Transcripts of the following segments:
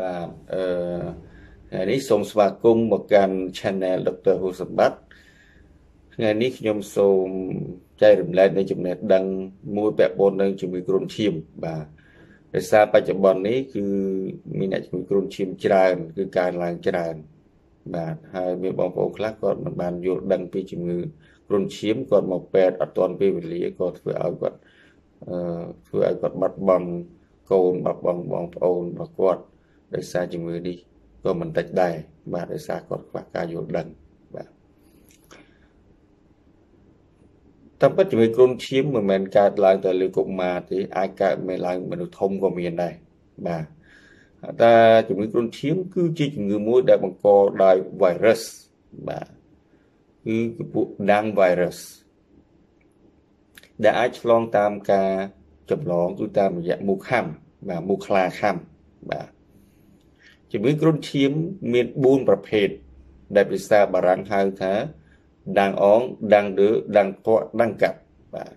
បាទអឺថ្ងៃនេះសូមស្វាគមន៍មកកាន់ Channel Dr. ហ៊ូសម្បត្តិថ្ងៃនេះខ្ញុំសូមចែករំលែកនៅចំណេះដឹងមួយពាក់ព័ន្ធនឹងជំងឺគ្រុនឈាមបាទដោយសារបច្ចុប្បន្ននេះគឺមានអ្នកជំងឺគ្រុនឈាមច្រើន គឺកើនឡើងច្រើន បាទហើយមានបងប្អូនខ្លះគាត់មិនបានយល់ដឹងពីជំងឺគ្រុនឈាមគាត់មកពេទ្យអត់ទាន់ពេលវេលាក៏ធ្វើឲ្យគាត់អឺធ្វើឲ្យគាត់បាត់បង់កូនបាត់បង់បងប្អូនរបស់គាត់ ដោយសារជំងឺនេះក៏មិនតិចដែរបាទដោយសារគាត់ខ្វះការយល់ដឹងបាទតាមពិតជំងឺគ្រុនឈាមមិនមែនកើតឡើងតែលើកុមារទេអាចកើតមានឡើងមនុស្សធំក៏មានដែរបាទតែជំងឺគ្រុនឈាមគឺជាជំងឺមួយដែលបង្កដោយ virus បាទគឺពួក Dang virus ដែលអាចឆ្លងតាមការចម្លងគឺតាមរយៈមូសខាំបាទមូសខ្លាខាំបាទ ជំងឺគ្រុនឈាមមាន4ប្រភេទដែលភាសាបារាំងហៅថាដាំងអងដាំងឌឺដាំងកក់ដាំងកាប់បាទ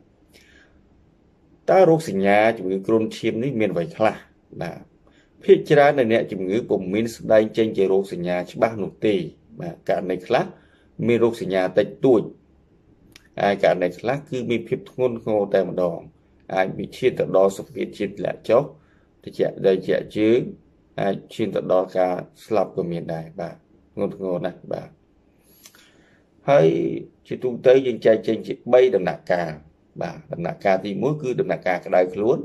តើរោគសញ្ញាជំងឺគ្រុនឈាមនេះមានអ្វីខ្លះបាទភាគច្រើននៃអ្នកជំងឺពុំមានស្ដែងចេញជារោគសញ្ញាច្បាស់នោះទេបាទករណីខ្លះមានរោគសញ្ញាតិចតួចហើយករណីខ្លះគឺមានភាពធ្ងន់ធ្ងរតែម្ដងអាចមានឈានទៅដល់សុខភាពជាតិធ្លាក់ចុះតិចដែលជាជើង អាចឈានទៅដល់ការស្លាប់ក៏មានដែរបាទធ្ងន់ធ្ងរណាស់បាទហើយជាទូទៅយើងចែកចេញជា3ដំណាក់កាលបាទដំណាក់កាលទី1គឺដំណាក់កាលក្តៅខ្លួន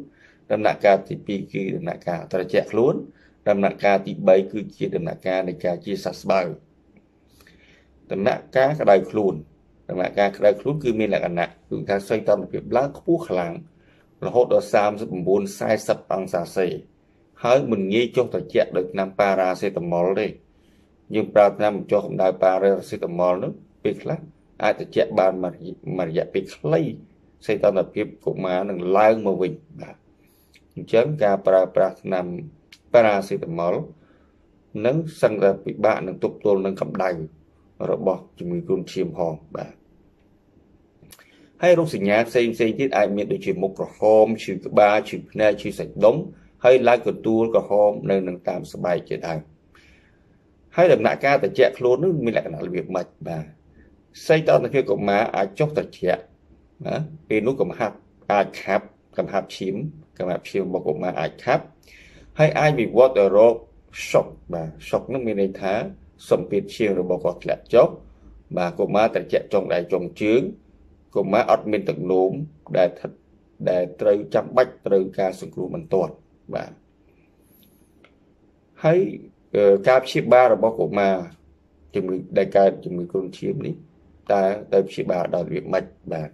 ដំណាក់កាលទី2គឺដំណាក់កាលត្រជាក់ខ្លួន ដំណាក់កាលទី3គឺជាដំណាក់កាលនៃការជាសះស្បើយដំណាក់កាលក្តៅខ្លួនដំណាក់កាលក្តៅខ្លួនគឺមានលក្ខណៈគឺថាសីតុណ្ហភាពឡើងខ្ពស់ខ្លាំងរហូតដល់39 40អង្សាសេ ហើយមិនងាយចុះត្រជាក់ដោយថ្នាំប៉ារ៉ាសេតាមុលទេយើងប្រើថ្នាំបញ្ចុះកម្ដៅប៉ារ៉ាសេតាមុលនោះពេលខ្លះអាចត្រជាក់បានមួយរយៈពេលខ្លីសេតុណ្ហភាពកុមារនឹងឡើងមកវិញបាទអញ្ចឹងការប្រើប្រាស់ថ្នាំប៉ារ៉ាសេតាមុលនឹងសឹងតែពិបាកនឹងទប់ទល់នឹងកម្ដៅរបស់ជំងឺគ្រុនឈាមផងបាទហើយរោគសញ្ញាផ្សេងផ្សេងទៀតអាចមានដូចជាមុខក្រហមឈឺក្បាលឈឺភ្នែកឈឺសាច់ដុំ ហើយឡើងកទួលក្រហមនៅនឹងតាមស្បែកជាដើមហើយដំណាក់កាលត្រជាក់ខ្លួននោះមានលក្ខណៈរបៀបម៉េចបាទសីតុណ្ហភាពកុមារអាចចុះត្រជាក់ណាពេលនោះកំហាប់អាចខាប់កំហាប់ឈាមកំហាប់ឈាមរបស់កុមារអាចខាប់ហើយអាចវិវត្តទៅរោគ shock បាទ shock នោះមានន័យថាសម្ពាធឈាមរបស់គាត់ធ្លាក់ចុះបាទកុមារត្រជាក់ចុងដៃចុងជើងកុមារអត់មានទឹកនោមដែលដែលត្រូវចាំបាច់ត្រូវការសង្គ្រោះបន្ទាន់ បាទហើយការព្យាបាលរបស់កុមារជំងឺដែលកើតជំងឺគ្រុនឈាមនេះតើទៅព្យាបាលដល់របៀបម៉េចបាទ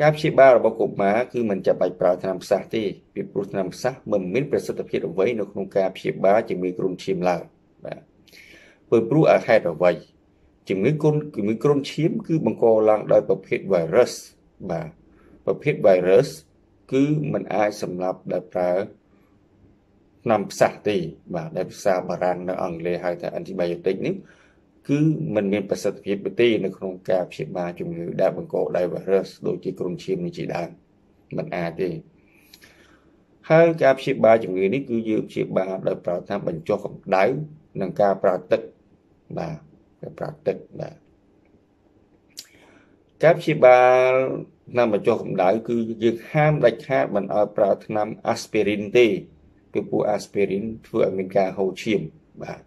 ការព្យាបាលរបស់កុមារគឺមិនចាំបាច់ប្រើថ្នាំផ្សះទេពីព្រោះថ្នាំផ្សះមិនមានប្រសិទ្ធភាពអ្វីនៅក្នុងការព្យាបាលជំងឺគ្រុនឈាមឡើយបាទព្រោះព្រោះហេតុអ្វីជំងឺគ្រុនជំងឺគ្រុនឈាមគឺបង្កឡើងដោយប្រភេទ virus បាទប្រភេទ virus គឺมันអាចសម្រាប់ដែលប្រើថ្នាំផ្សះទេបាទដែលភាសាបារាំងនៅអង់គ្លេសហៅថា antibiotic នេះគឺมันមានប្រសិទ្ធភាពទេនៅក្នុងការព្យាបាលជំងឺដែលបង្កដោយ virus ដូចជាគ្រុនឈាមនេះជាដើមมันអាចទេហើយការព្យាបាលជំងឺនេះគឺយើងព្យាបាលដោយប្រើថ្នាំបញ្ចុះកម្ដៅនិងការប្រើទឹកបាទការប្រើទឹកបាទការព្យាបាល ថ្នាំបញ្ចុះកម្ដៅគឺយើងហាមដាច់ខាតមិនឲ្យប្រើថ្នាំអាស្ពីរីនទេពីព្រោះអាស្ពីរីនធ្វើឲ្យមានការហូរឈាមបាទ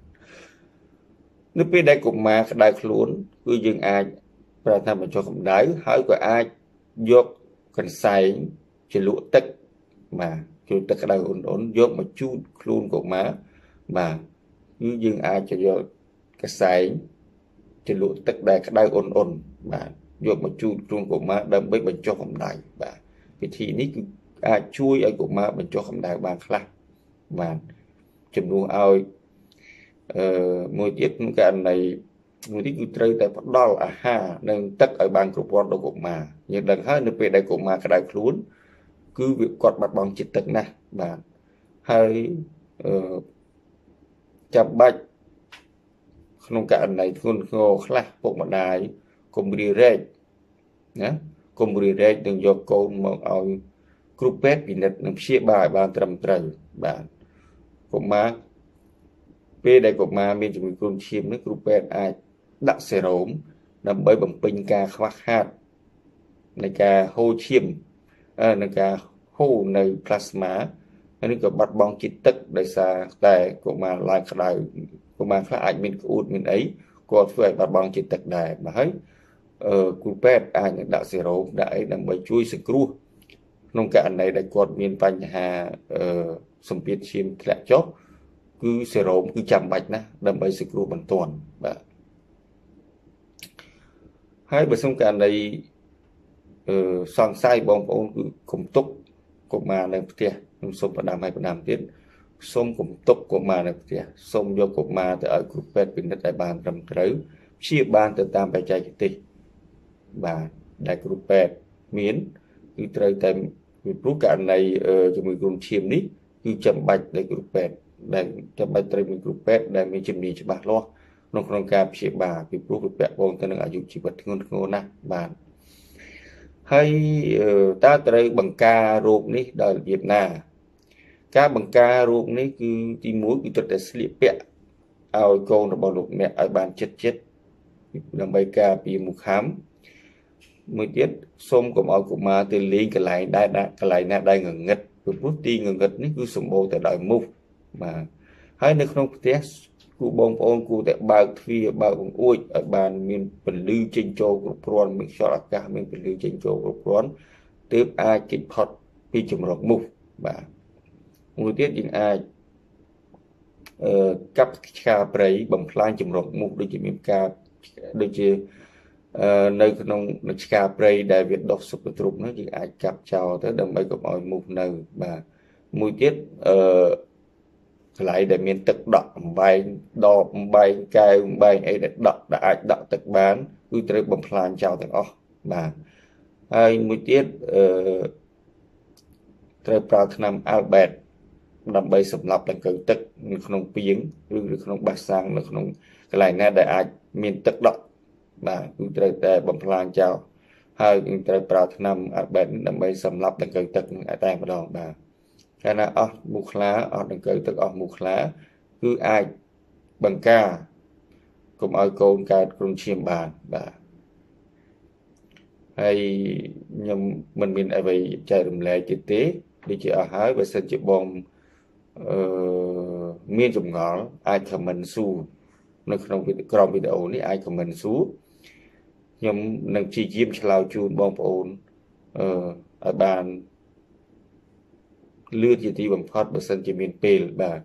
នៅពេលដែលកុមារក្តៅខ្លួនគឺយើងអាចប្រើថ្នាំបញ្ចុះកម្ដៅហើយក៏អាចយកកន្សែងជ្រលក់ទឹកបាទជ្រលក់ទឹកក្តៅអ៊ុនអ៊ុនយកមកជូតខ្លួនកុមារបាទគឺយើងអាចយកកន្សែងជ្រលក់ទឹកដែលក្តៅអ៊ុនអ៊ុនបាទ យកមកជូតខ្លួនកុមារដើម្បីបញ្ចុះកម្ដៅបាទវិធីនេះគឺអាចជួយឲ្យកុមារបញ្ចុះកម្ដៅបានខ្លះបាទជំនួសឲ្យអឺមួយទៀតក្នុងករណីមួយនេះគឺត្រូវតែផ្ដល់អាហារនិងទឹកឲ្យបានគ្រប់គ្រាន់ដល់កុមារយើងដឹងហើយនៅពេលដែលកុមារក្តៅខ្លួន គឺវាគាត់បាត់បង់ជាតិទឹកណាស់បាទហើយអឺចាំបាច់ក្នុងករណីធ្ងន់ធ្ងរខ្លះពុកម្ដាយកុំរីរែក ណាកុំរីរែកនឹងយកកូនមកឲ្យគ្រូពេទ្យពិនិត្យនិងព្យាបាលឲ្យបានត្រឹមត្រូវបាទកុមារពេលដែលកុមារមានជំងឺគ្រុនឈាមនេះគ្រូពេទ្យអាចដាក់សេរ៉ូមដើម្បីបំពេញការខ្វះខាតនៃការហូរឈាមនៃការហូរនៅផ្លាស្មាឬក៏បាត់បង់ជាតិទឹកដោយសារតែកុមារឡើងក្តៅកុមារខ្លះអាចមានក្អួតមានអីគាត់ធ្វើឲ្យបាត់បង់ជាតិទឹកដែរបាទហើយអឺ គ្រូពេទ្យអាចនឹងដាក់សេរ៉ូមដាក់អីដើម្បីជួយសង្គ្រោះក្នុងករណីដែលគាត់មានបញ្ហាអឺសម្ពាធឈាមធ្លាក់ចុះគឺសេរ៉ូមគឺចាំបាច់ណាស់ដើម្បីសង្គ្រោះបន្ទាន់បាទហើយបើសំករណីអឺសង្ស័យបងប្អូនគឺកុំទុកកុមារនៅផ្ទះខ្ញុំសូមផ្ដាំឲ្យផ្ដាំទៀតសូមកុំទុកកុមារនៅផ្ទះសូមយកកុមារទៅឲ្យគ្រូពេទ្យពិនិត្យឲ្យបានត្រឹមត្រូវព្យាបាលទៅតាមបច្ចេកទេស បាទដែលគ្រូពេទ្យមានគឺត្រូវតែពីព្រោះករណីជំងឺគ្រុនឈាមនេះគឺចាំបាច់ដែលគ្រូពេទ្យដែលចាំបាច់ត្រូវមានគ្រូពេទ្យដែលមានជំនាញច្បាស់លាស់ក្នុងក្នុងការព្យាបាលពីព្រោះវាពាក់ព័ន្ធទៅនឹងអាយុជីវិតធ្ងន់ធ្ងរណាស់បាទហើយតើត្រូវបង្ការរោគនេះដោយរបៀបណា ការបង្ការរោគនេះគឺទី1គឺត្រូវតែស្លៀកពាក់ឲ្យកូនរបស់លោកអ្នកឲ្យបានចិត្តចិត្តដើម្បីការពារមុខខាំ មួយទៀតសូមកុំឲ្យកុមារទៅលេងកន្លែងដែលកន្លែងណាដែលងងឹតពីព្រោះទីងងឹតនេះគឺសម្បូរទៅដោយមូសបាទហើយនៅក្នុងផ្ទះគូបងប្អូនគូតែបើកទ្វារបើកបង្អួចឲ្យបានមានពន្លឺចេញចូលគ្រប់គ្រាន់មានខ្យល់អាកាសមានពន្លឺចេញចូលគ្រប់គ្រាន់ទើបអាចគេចផុតពីជំរកមូសបាទមួយទៀតយើងអាចអឺកាប់ឆ្កាព្រៃបំផ្លាញជំរកមូសដូចជាមានការដូចជា នៅក្នុងនឹងឆ្កាព្រៃដែលវាដុះសុខទ្រុបនោះយើងអាចកាប់ចោលទៅដើម្បីកុំឲ្យមូសនៅបាទមួយទៀតអឺកន្លែងដែលមានទឹកដក់អំបែងដបអំបែងកែវអំបែងអីដែលដក់ដែលអាចដក់ទឹកបានគឺត្រូវបំផ្លាញចោលទាំងអស់បាទហើយមួយទៀតអឺត្រូវប្រើថ្នាំអាល់ប៊ែតដើម្បីសម្លាប់ដង្កូវទឹកនៅក្នុងពាងឬនៅក្នុងបាសសាំងនៅក្នុងកន្លែងណាដែលអាចមានទឹកដក់ បាទគឺត្រូវតែបំផ្លាញចោលហើយយើងត្រូវប្រើថ្នាំអាបេតដើម្បីសម្លាប់ដង្កូវទឹកនឹងតែម្ដងបាទកាលណាអស់មូសខ្លាអស់ដង្កូវទឹកអស់មូសខ្លា គឺអាចបង្ការកុំឲ្យកូនកើតគ្រុនឈាមបានបាទហើយខ្ញុំមិនមានអ្វីចែករំលែកទៀតទេដូចជាអស់ហើយបើសិនជាបងអឺមានចម្ងល់អាច comment សួរនៅក្នុងក្រុមវីដេអូនេះអាច comment សួរ ខ្ញុំនឹងព្យាយាមឆ្លើយជូនបងប្អូនអឺឲ្យបានលឿនជាទីបំផុតបើសិនជាមានពេលបាទ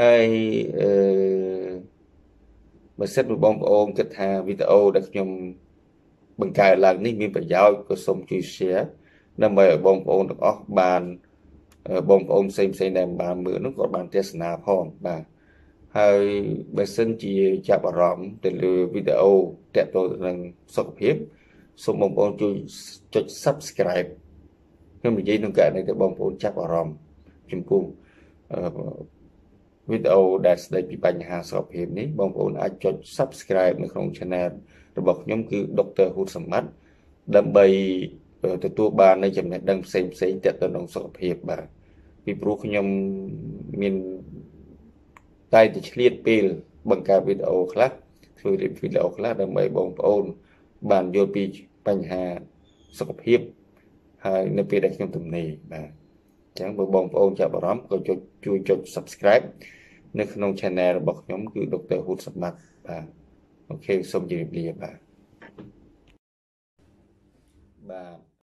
ហើយអឺបើសិនជាបងប្អូនគិតថាវីដេអូដែលខ្ញុំបង្កើតឡើងនេះមានប្រយោជន៍ក៏សូមជួយ share ដើម្បីឲ្យបងប្អូនទាំងអស់បានបងប្អូនផ្សេងផ្សេងដែលបានមើលនោះក៏បានទស្សនាផងបាទ ហើយបើសិនជាចាប់អារម្មណ៍ទៅលើវីដេអូតាក់ទងនឹងសុខភាពសូមបងប្អូនជួយចុច Subscribe ខ្ញុំនិយាយក្នុងករណីដែលបងប្អូនចាប់អារម្មណ៍ចំពោះវីដេអូដែលស្ដីពីបញ្ហាសុខភាពនេះបងប្អូនអាចចុច Subscribe នៅក្នុង Channel របស់ខ្ញុំគឺ Dr. Hud Samat ដើម្បីទទួលបាននៅចំណេះដឹងផ្សេងផ្សេងទាក់ទងនឹងសុខភាពបាទពីព្រោះខ្ញុំមាន តែតែឆ្លៀតពេលបង្កើតវីដេអូខ្លះធ្វើវីដេអូខ្លះដើម្បីបងប្អូន បានយល់ពីបញ្ហាសុខភាពហើយនៅពេលដែលខ្ញុំទំនេរបាទអញ្ចឹងបើបងប្អូនចាប់អារម្មណ៍ក៏ចុចជួយចុច Subscribe នៅក្នុង Channel របស់ខ្ញុំគឺ Dr. Hood សម្បត្តិបាទអូខេសូមជម្រាបលាបាទបាទ